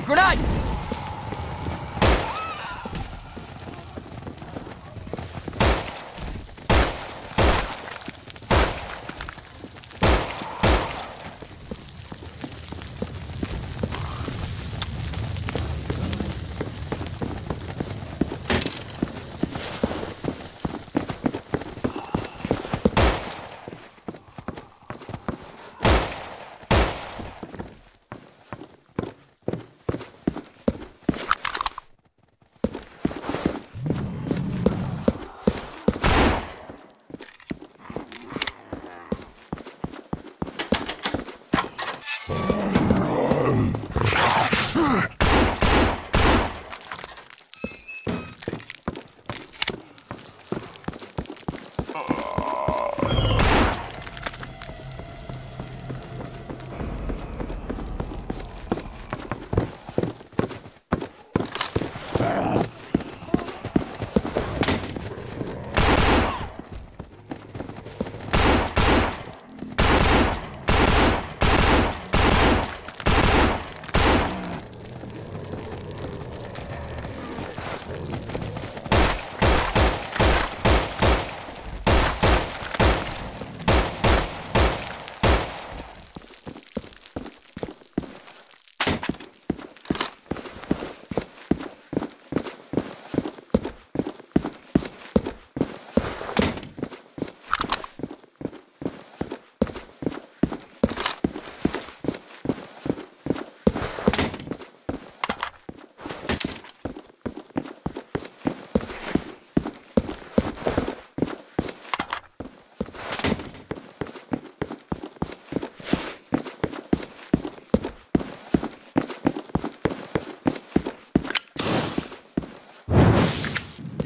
Grenade!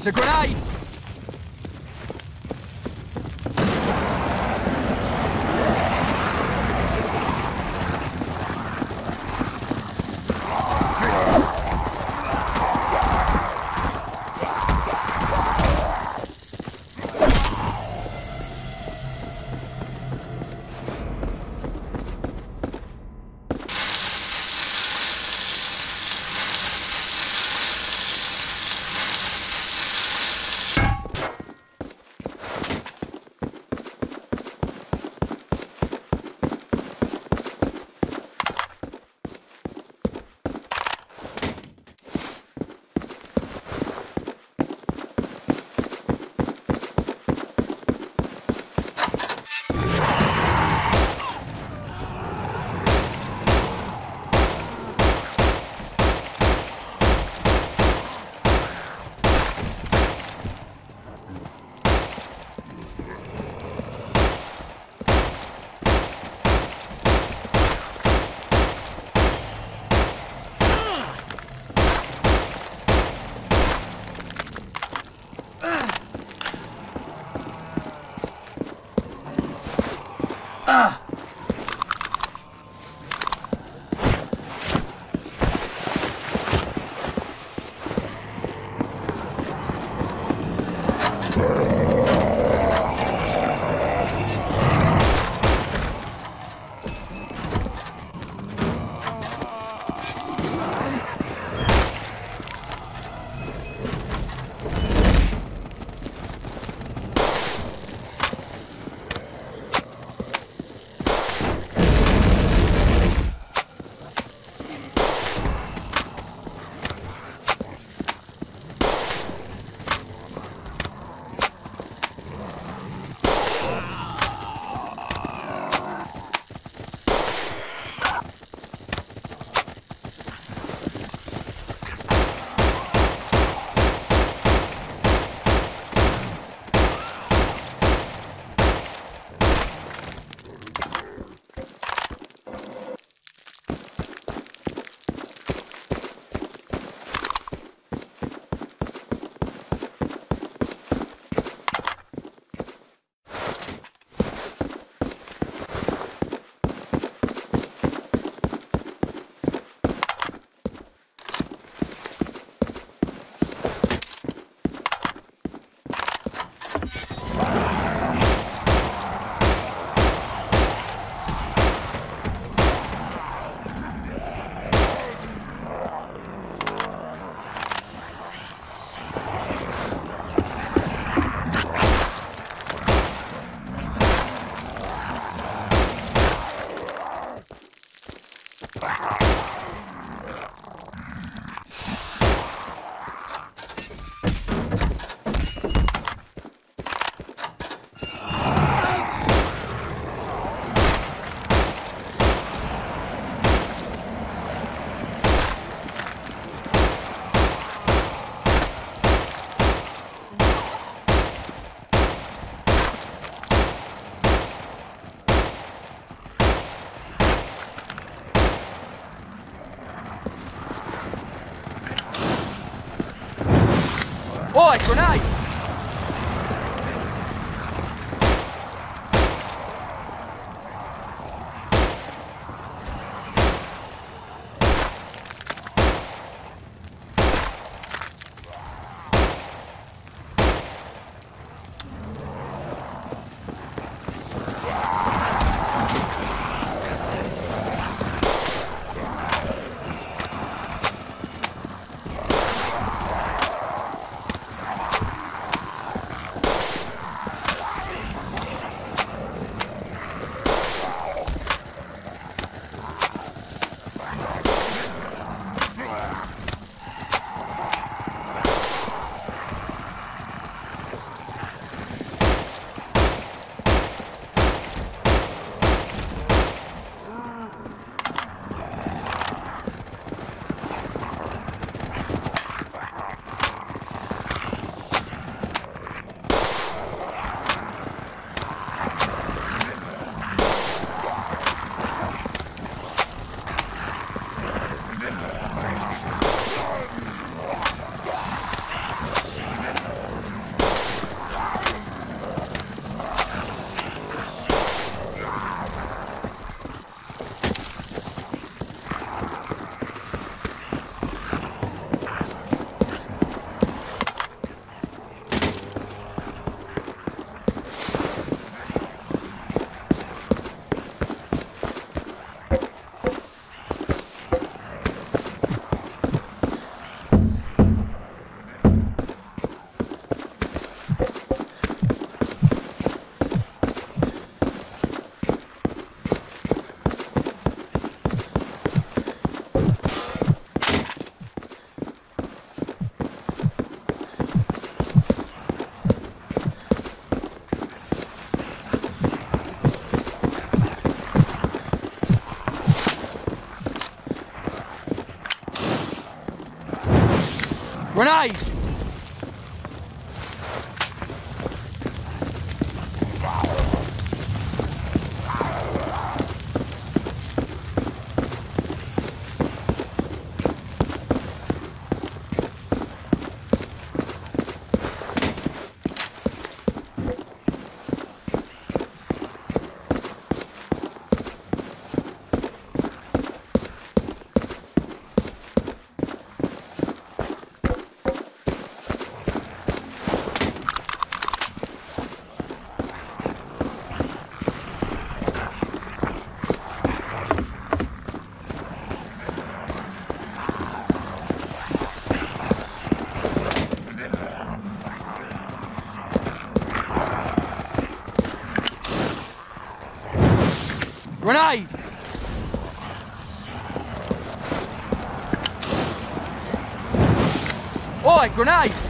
Secolai! Grenade! Grenade! Oi, grenade!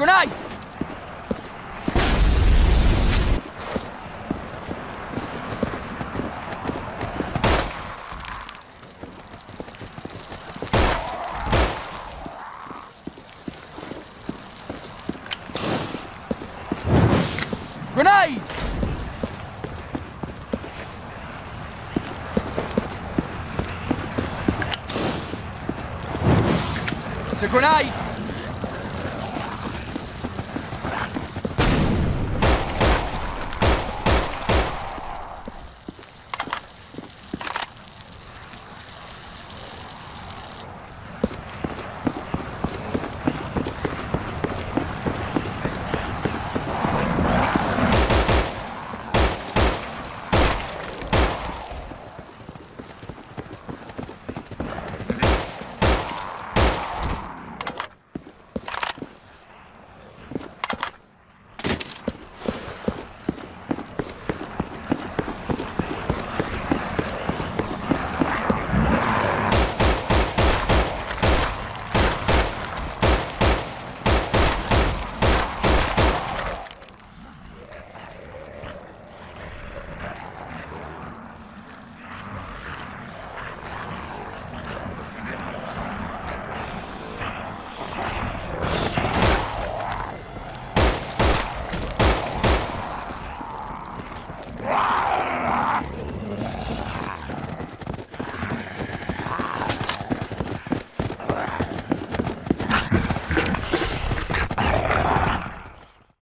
Grenade! Grenade! It's a grenade!